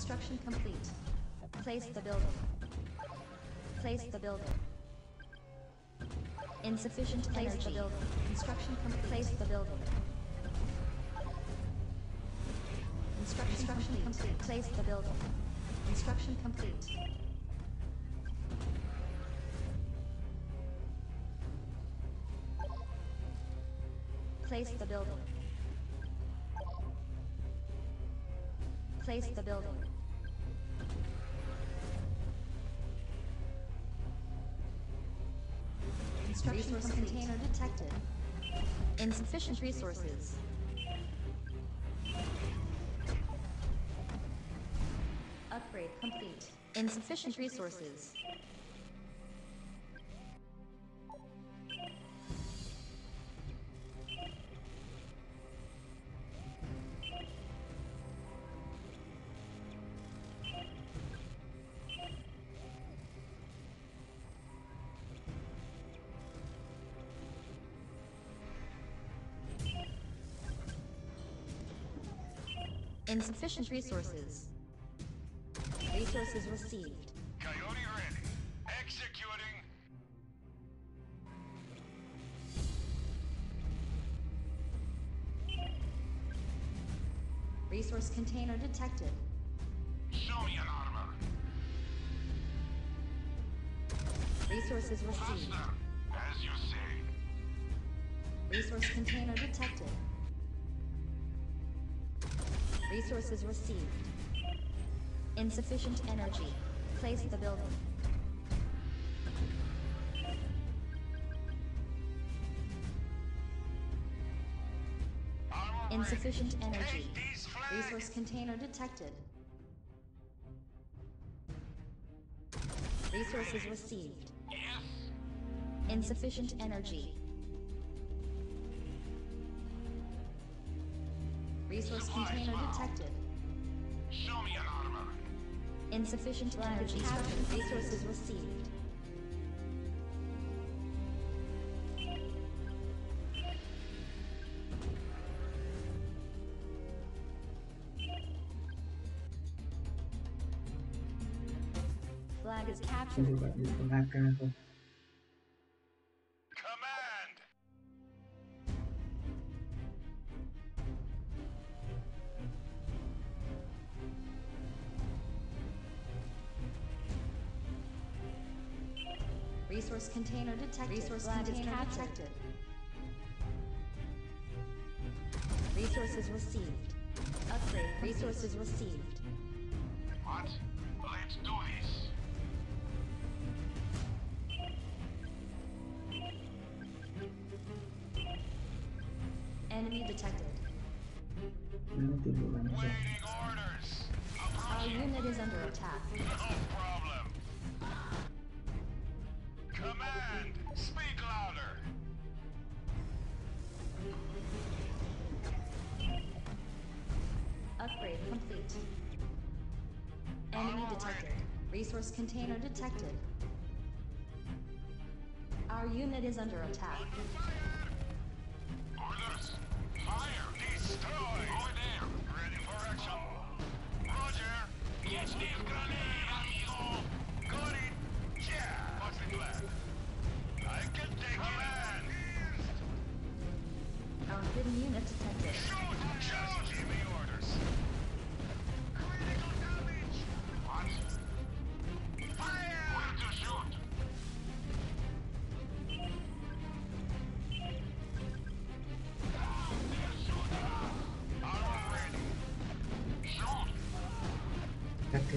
Construction complete. Place the building. Place the building. Insufficient place the building. Construction complete. Place the building. Construction complete. Place the building. Construction complete. Place the building. Place the building. Construction Resource container detected. Insufficient resources. Upgrade complete. Insufficient resources. Insufficient resources. Resources received. Coyote ready. Executing. Resource container detected. Show me an armor. Resources received. Faster. As you say. Resource container detected. Resources received. Insufficient energy. Place the building. Insufficient energy. Take these flags. Resource container detected. Resources received. Yes. Insufficient energy. Resource Supplies container found. detected. Show me an armor. Insufficient energy. Resources received. Flag is captured. Detected. Resource container detected. Resources received. Upgrade. Resources received. Complete. Enemy detected. Resource container detected. Our unit is under attack.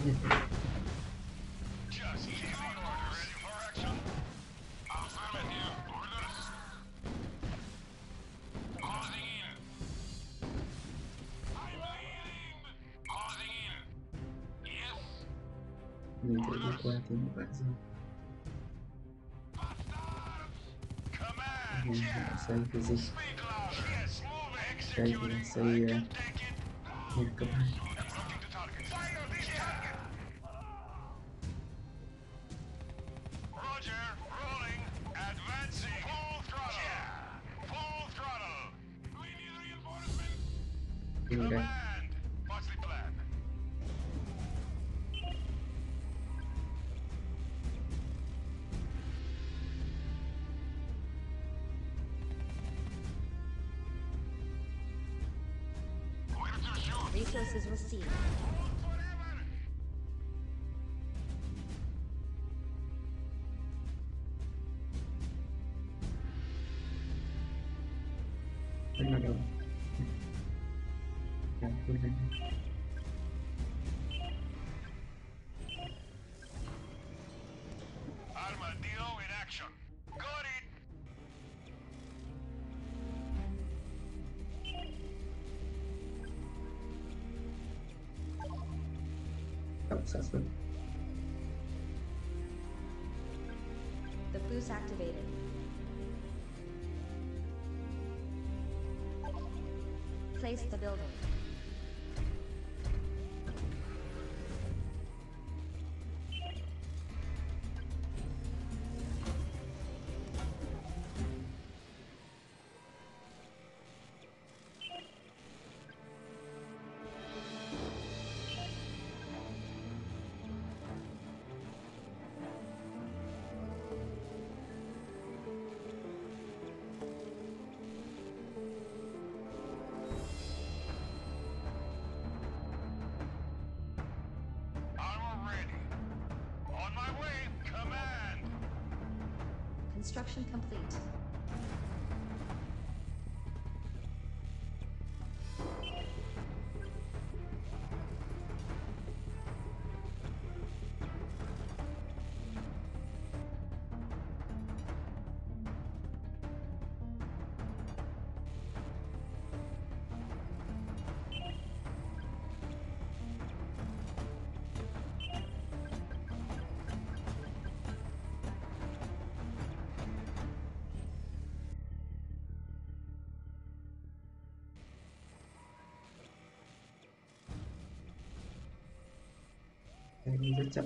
Kakanya ko. Just give me order. Ready for action? Affirmative. Orders. Closing in. I'm leading. Resources received. assessment. The boost activated. Place the building. Construction complete. em rất chậm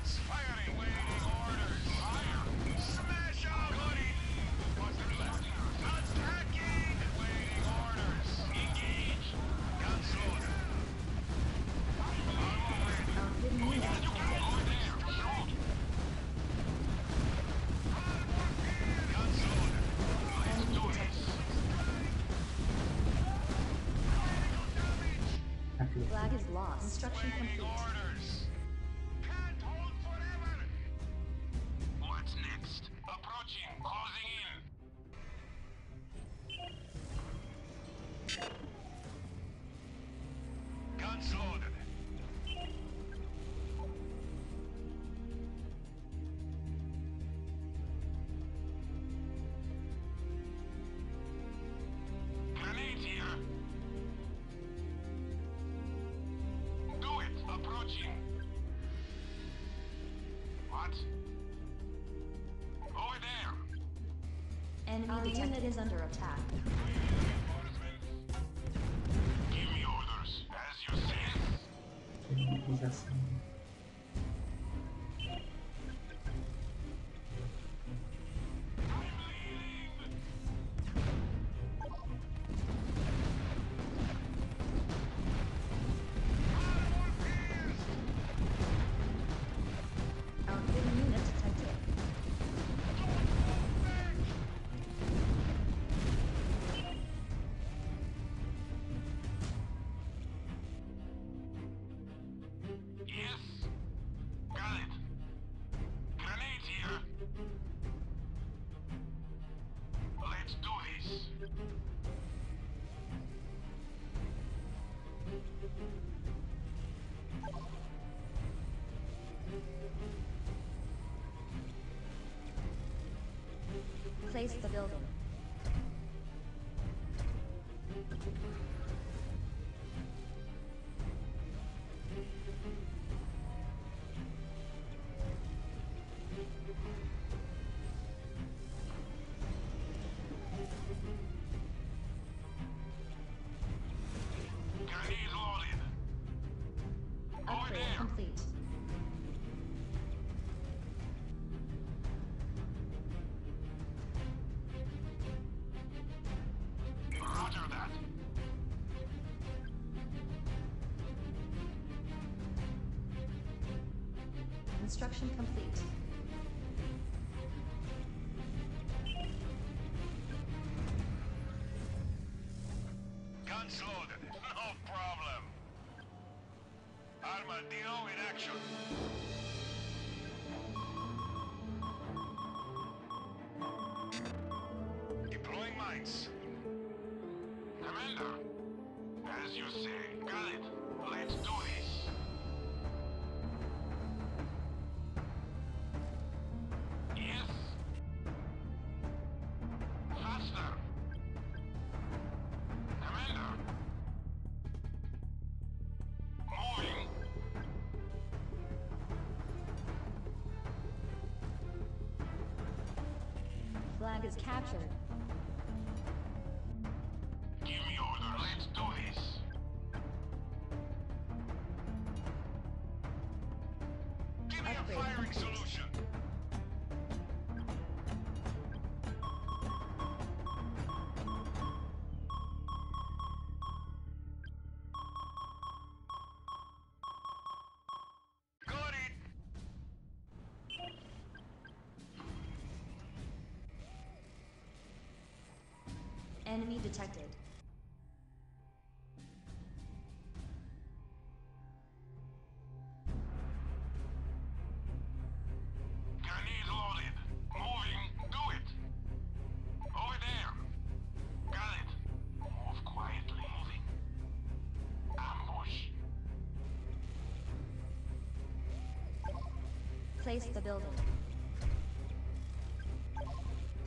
Construction complete. Enemy Our detected. unit is under attack. Give me orders, as you. the building. Construction complete. Guns loaded. No problem. Armadillo in action. Deploying mines. Commander. As you say. Got it. Let's do this. Is captured. Moving. Ambush. Place the building.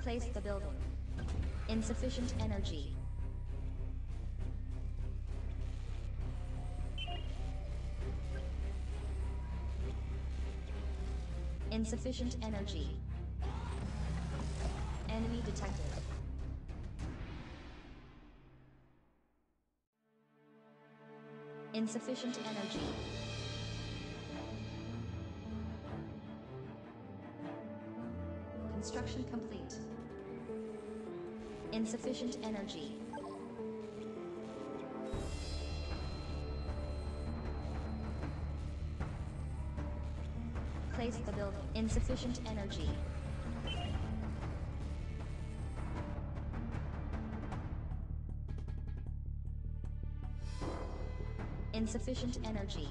Place the building. Insufficient energy. Insufficient energy. Enemy detected. Insufficient energy. Construction complete. Insufficient energy. Place the building. Insufficient energy. Insufficient energy.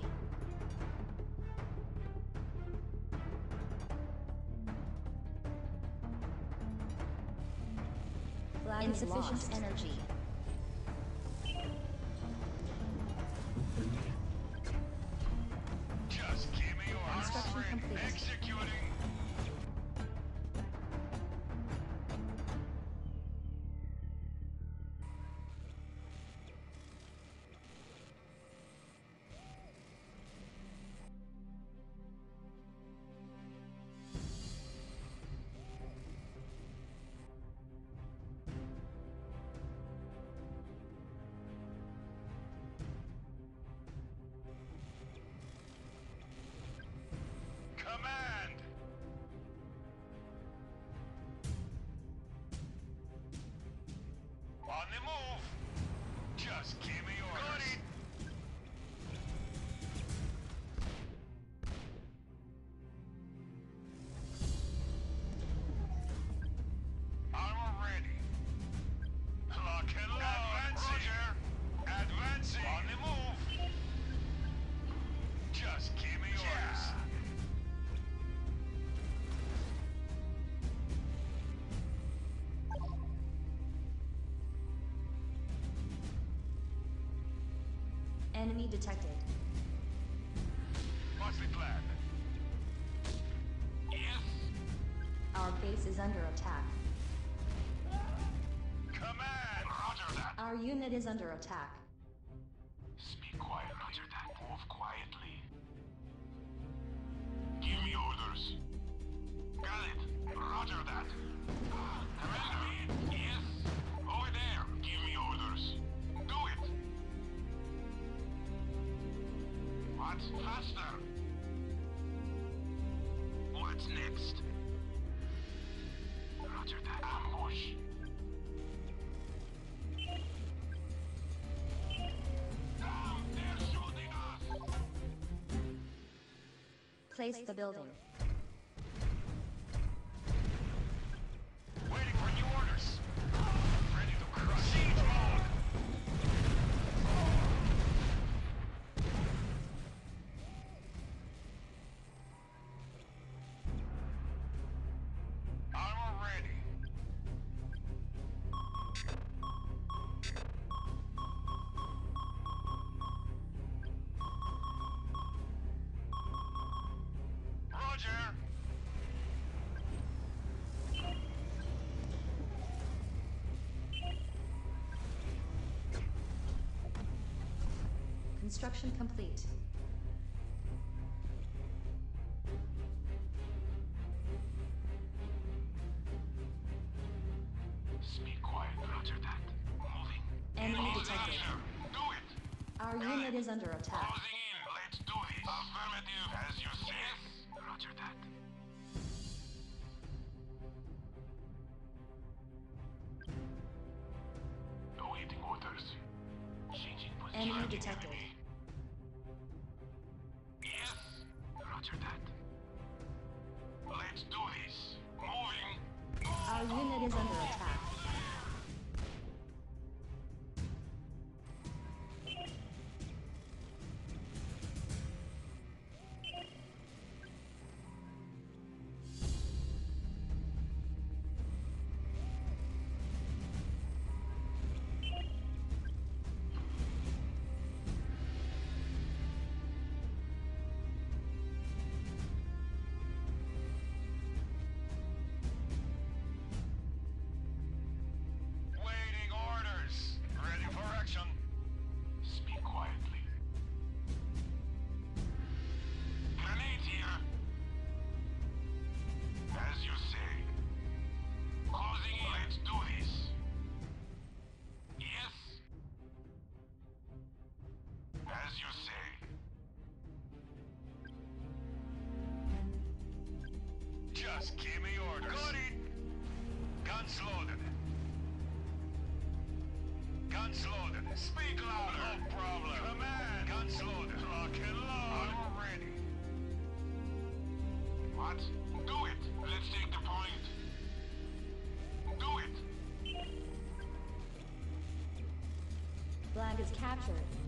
Insufficient lost. energy. Just give me Enemy detected. What's the plan? Yes? Our base is under attack. Command, roger that. Our unit is under attack. Place the building. Construction complete. Speak quiet. Roger that. Moving. Enemy detected. Do it. Our unit is under attack. Just give me orders. Got it. Guns loaded. Guns loaded. Speak louder. No problem. Command. Guns loaded. Lock and load. I'm ready. What? Do it. Let's take the point. Do it. Flag is captured.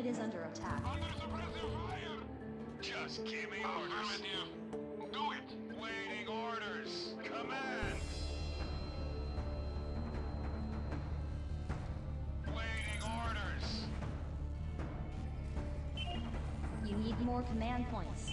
Unit is under attack. Under suppressive fire. Just give me oh, orders. Affirmative. Do it. Waiting orders. Command. Waiting orders. You need more command points.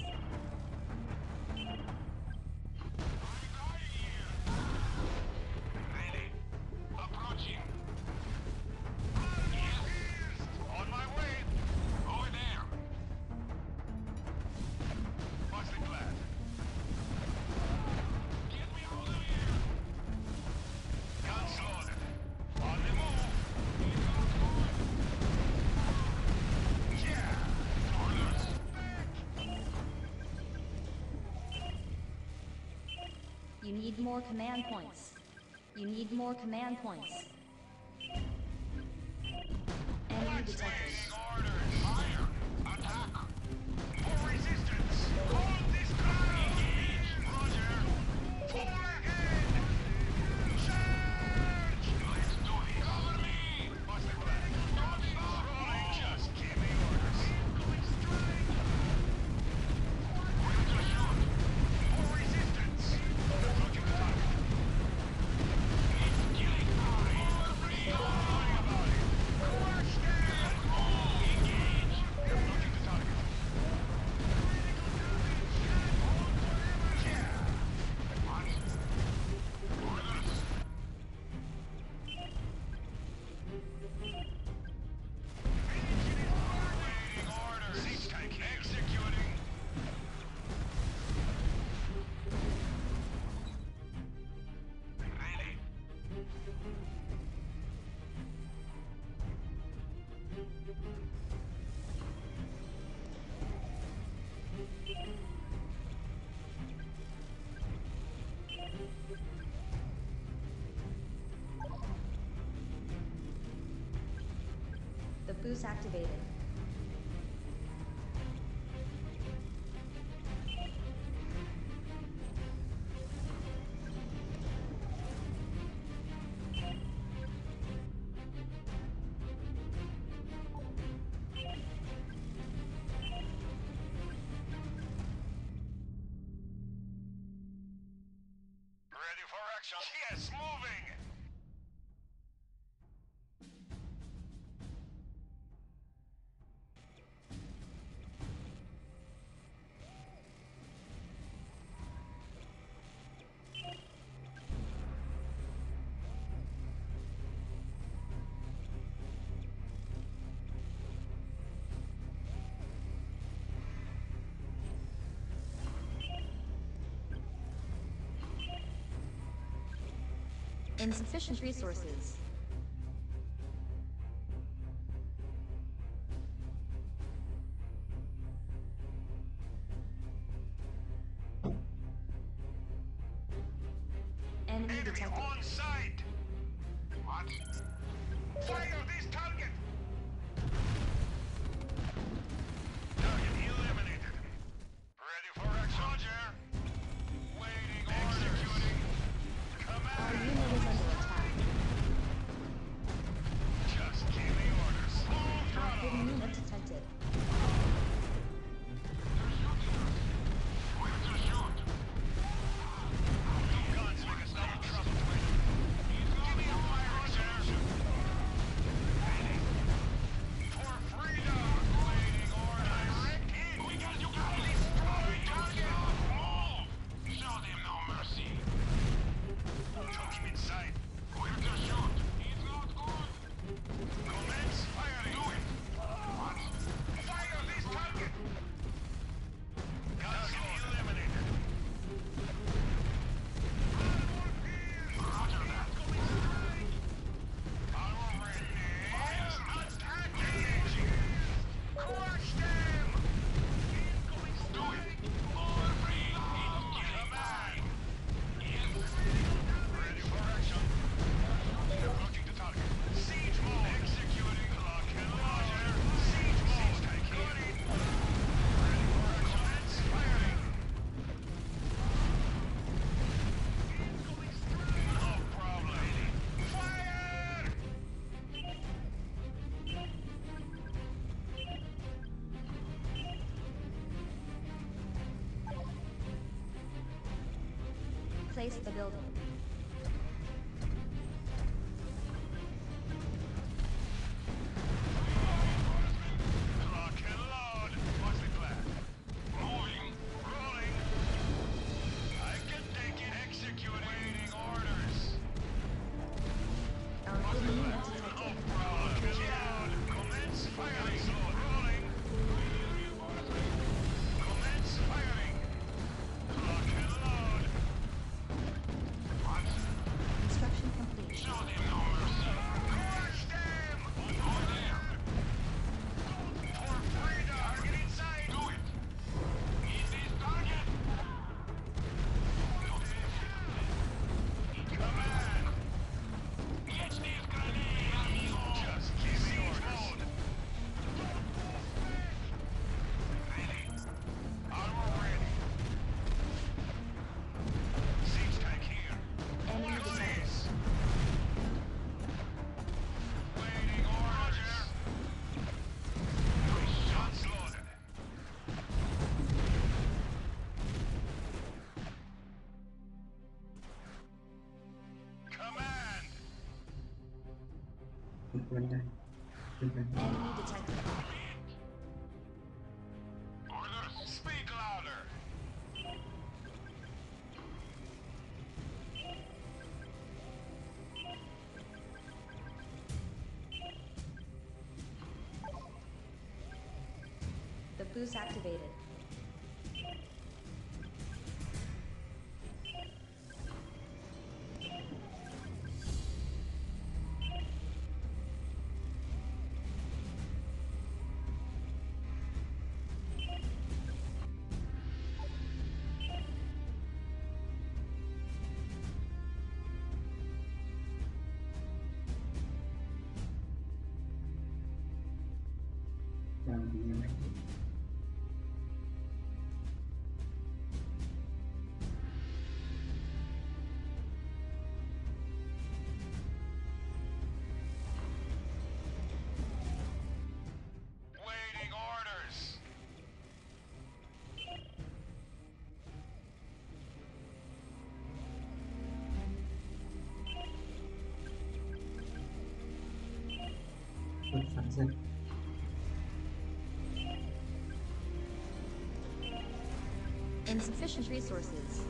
You need more command points. You need more command points. Enemy detected. boost activated. insufficient resources. replace the building. Enemy detected. Speak louder. The boost activated. and the Waiting orders. sufficient resources.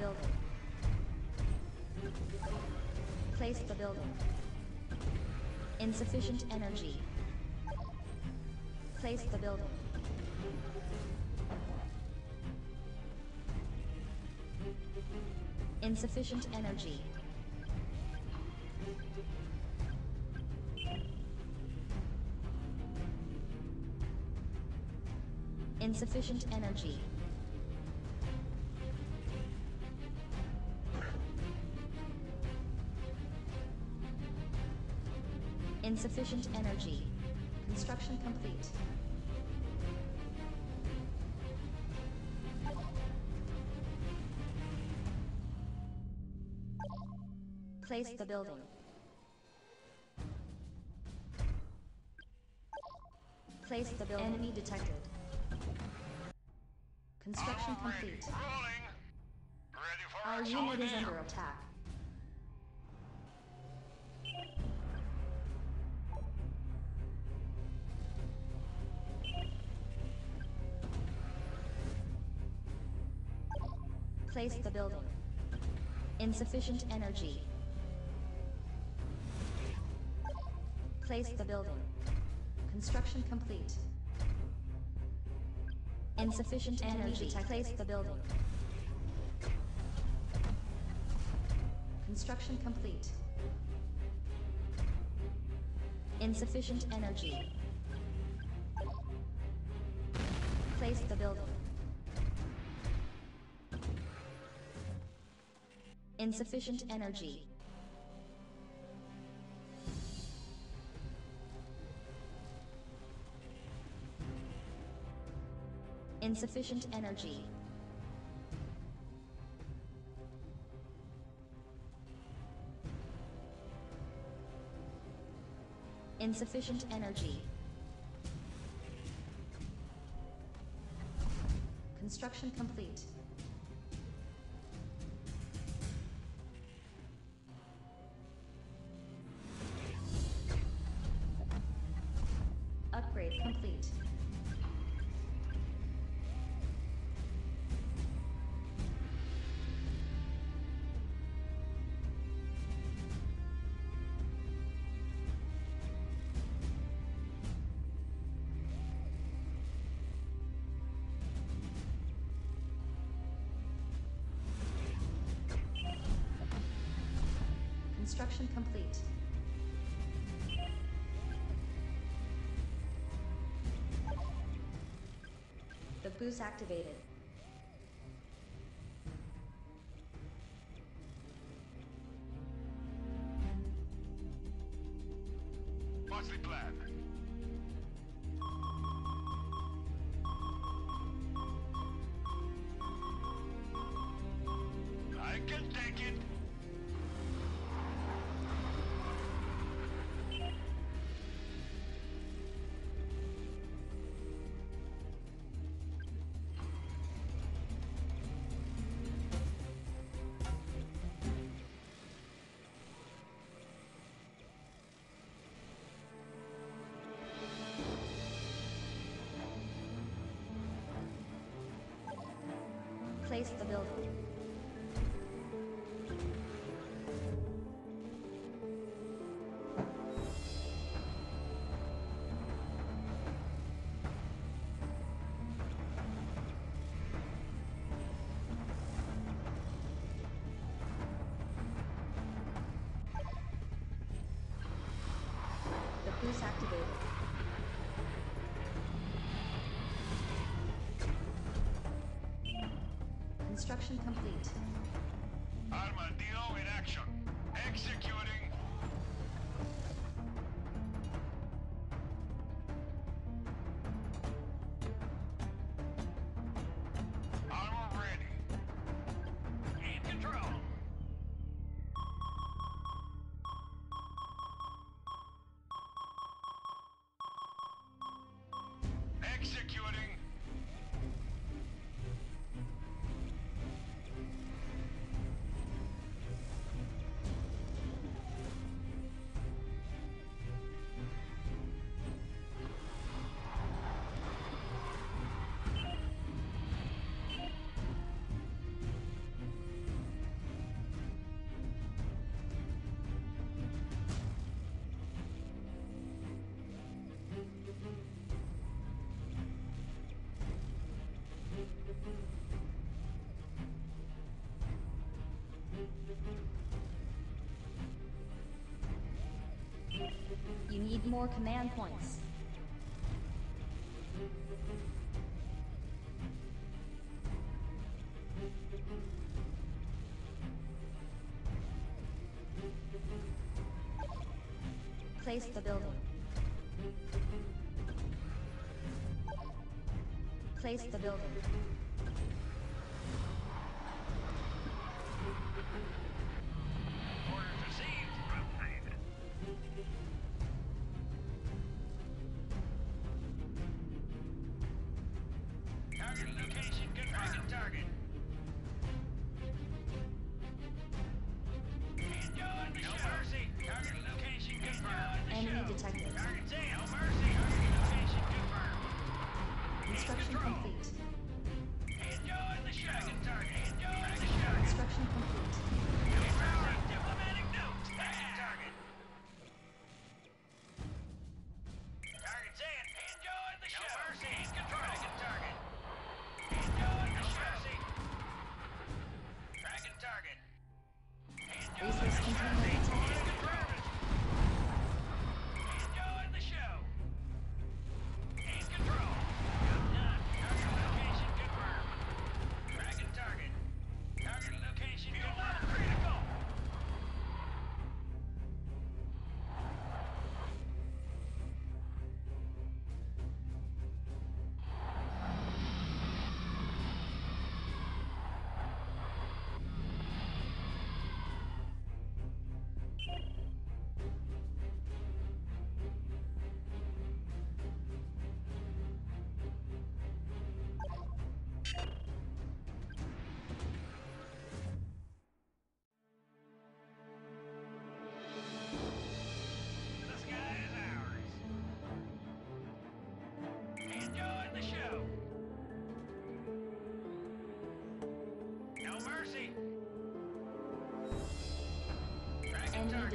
Building. Place the building. Insufficient energy. Place the building. Insufficient energy. Insufficient energy. Insufficient energy. Construction complete. Place the building. Place the building. Enemy detected. Construction complete. Rolling. Ready for Our unit is under attack. Place the building. Insufficient energy. Place the building. Construction complete. Insufficient energy. Place the building. Construction complete. Insufficient energy. Place the building. Insufficient energy. Insufficient energy. Insufficient energy. Construction complete. Activated. the building. construction complete. more command points. Place the building. Place the building.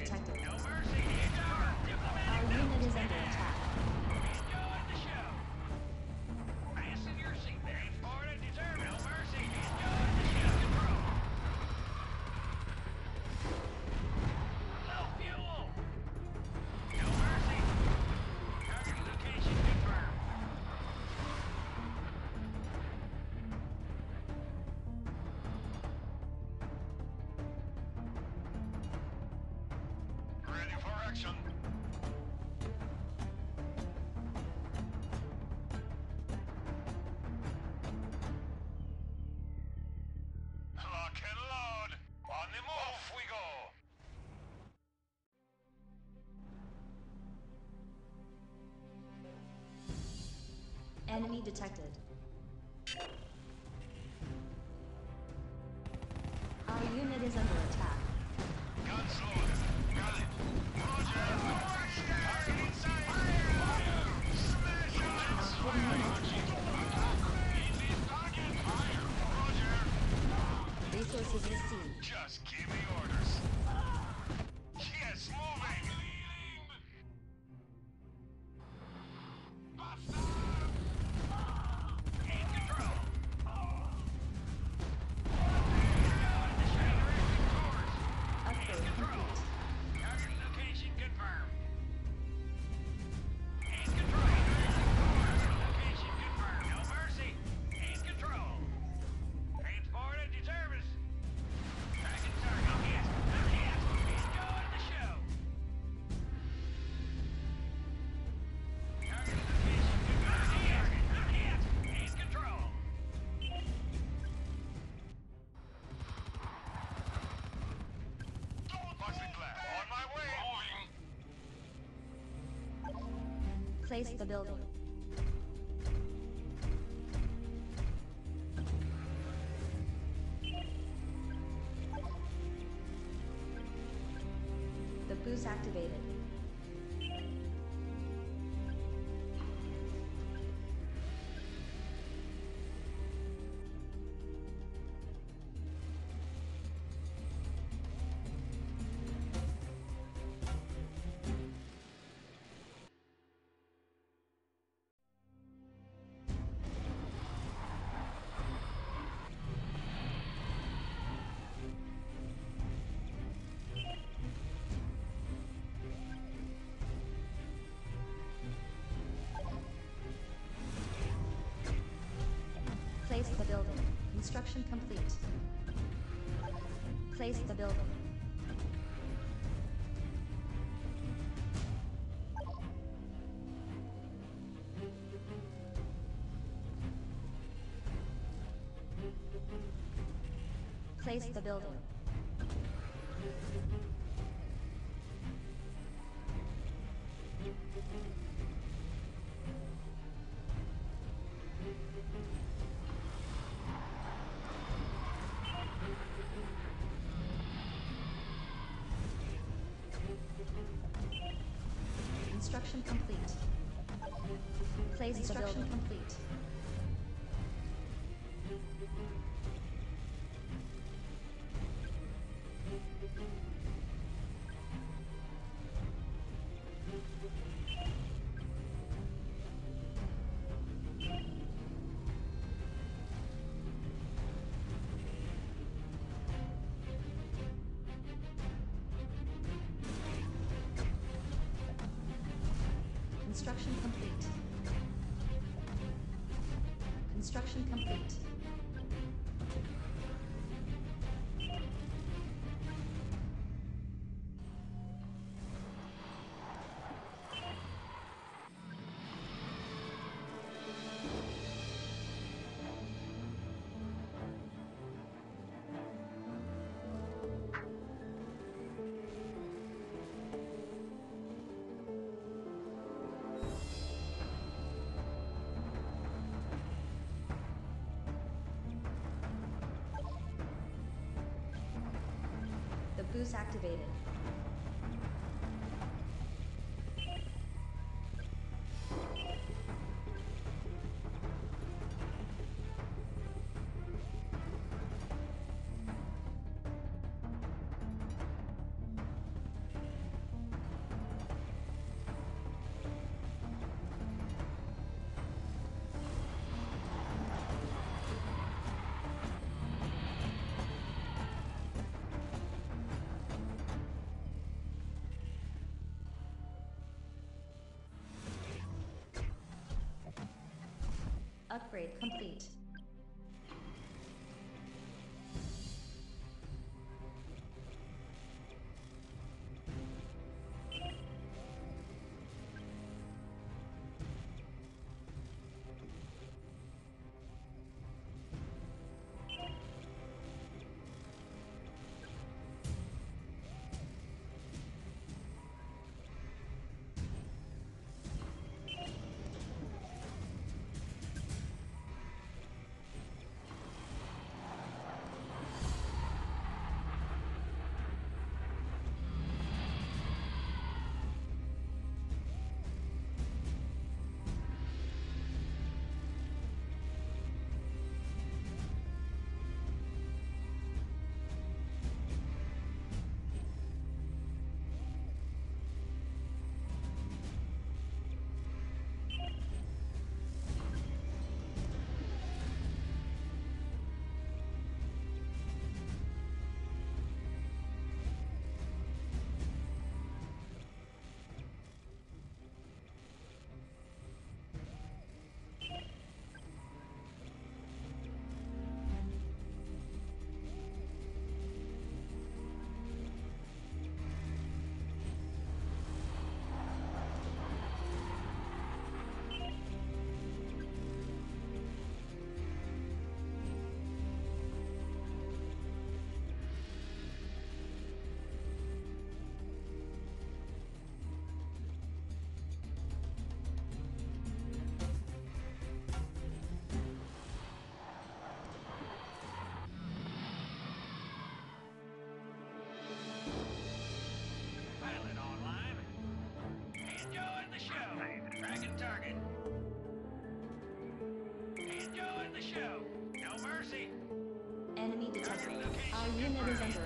protected. Action. Lock and load. On the move Off we go. Enemy detected. Keep replace the building. Construction complete. Place the building. Construction complete. Place instruction complete. instructions activated. upgrade complete. unit is under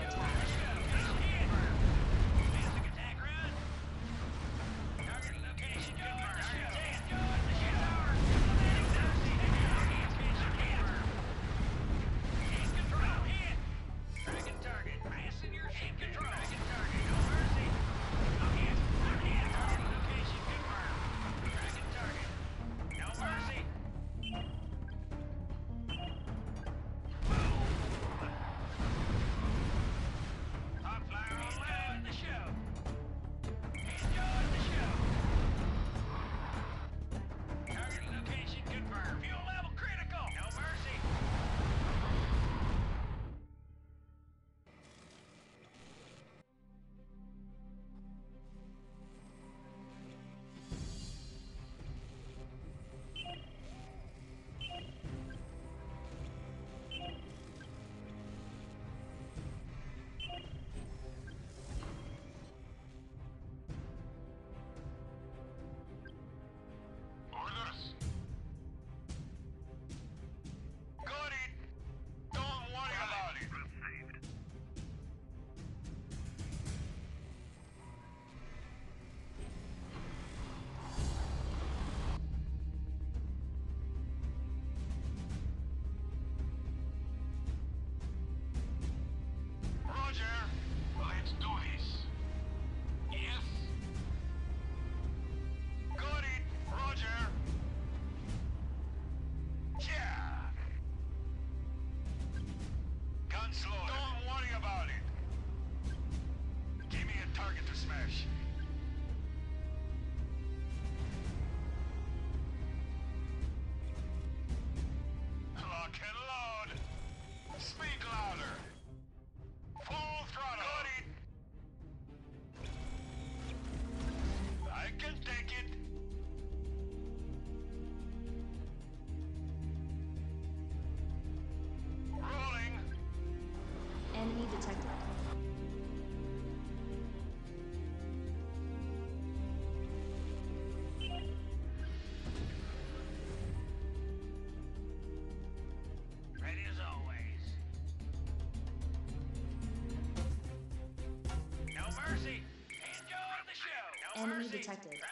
Enemy detected.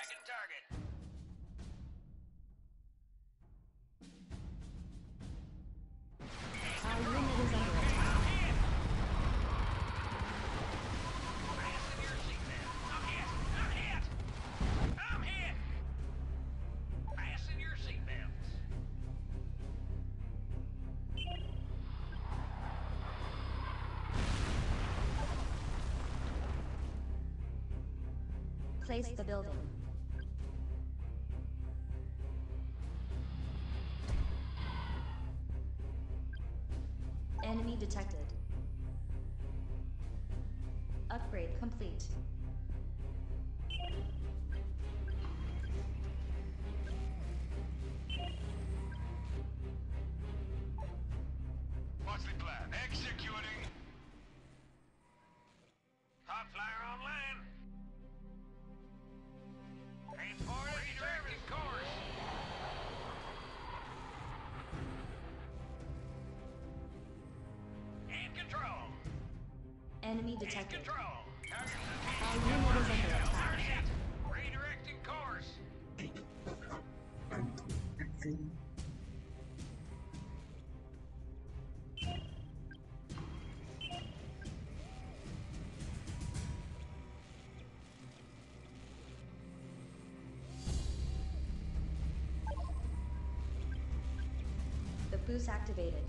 replace the building. Enemy detected. Our unit is under attack. Redirecting course. The boost activated.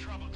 trouble.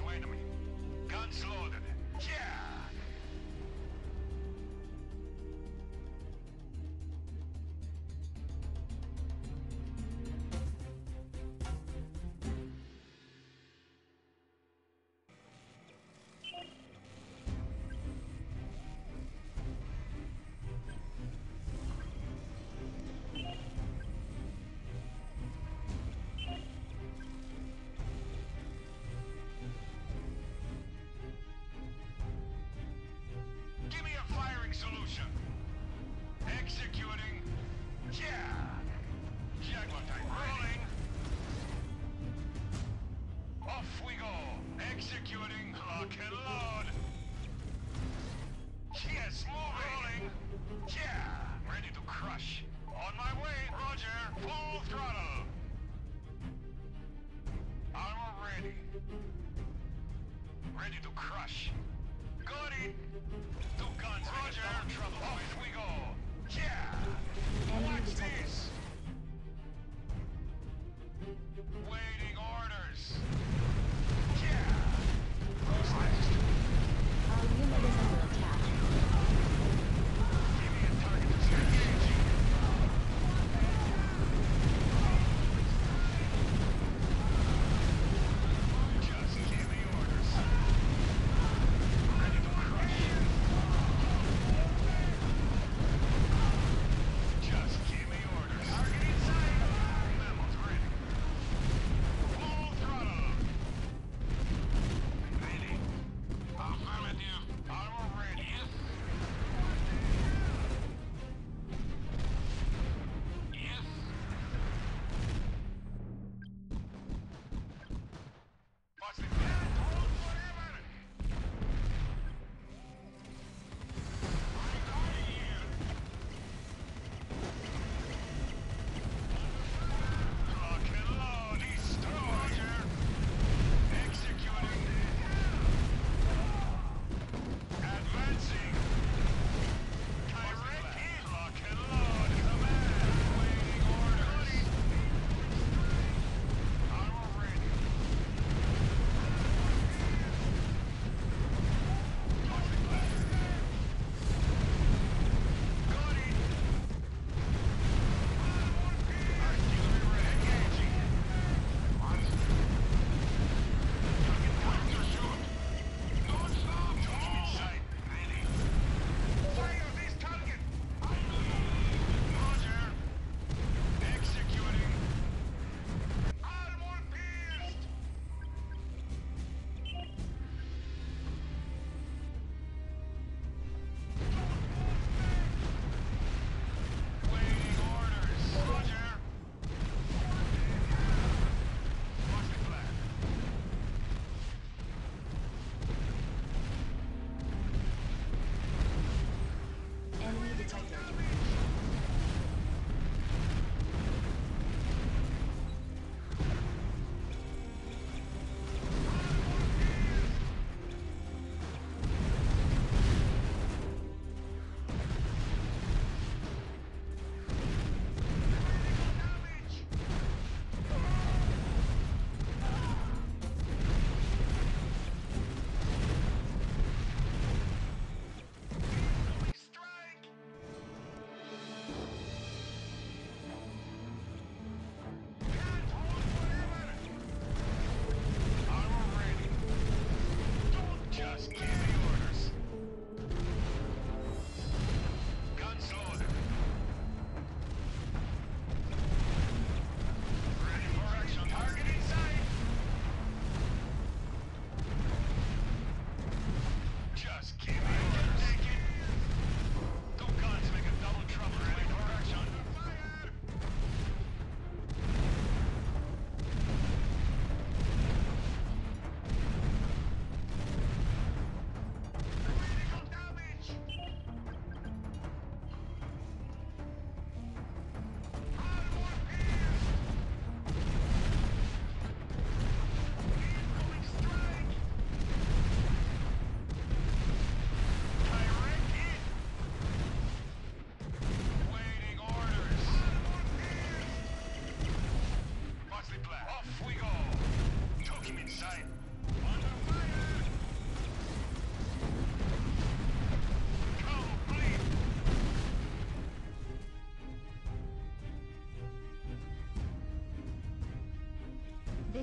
ready to crush. Got it. Two guns. Roger. Trouble.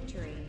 Victory.